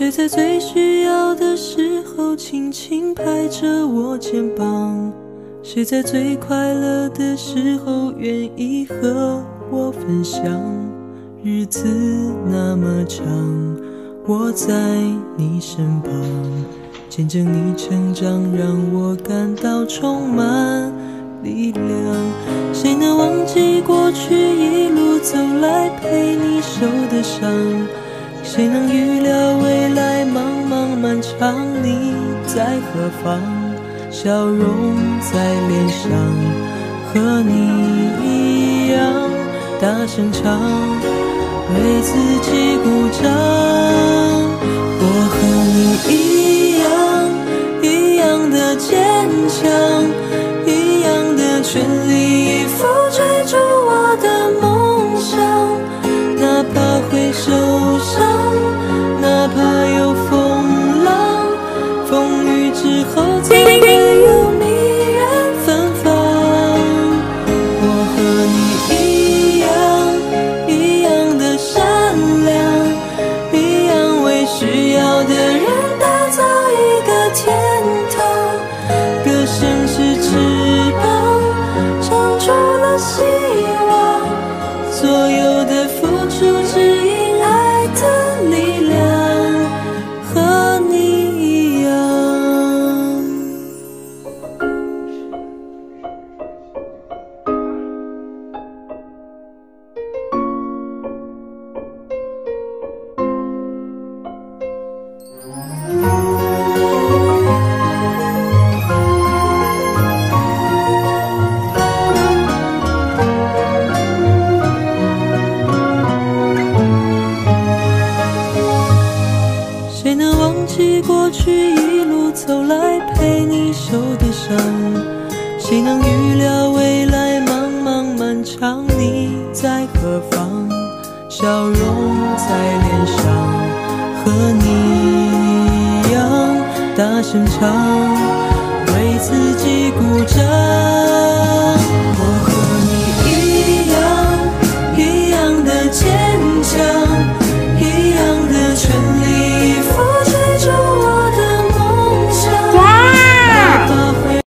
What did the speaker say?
谁在最需要的时候轻轻拍着我肩膀？谁在最快乐的时候愿意和我分享？日子那么长，我在你身旁，见证你成长，让我感到充满力量。谁能忘记过去一路走来陪你受的伤？谁能预料未来茫茫漫长，你在何方？笑容在脸上，和你一样大声唱，为自己鼓掌。我和你一样，一样的坚强，希望所有过去一路走来陪你受的伤谁能预料未来茫茫漫长你在何方？笑容在脸上和你一样大声唱为自己鼓掌。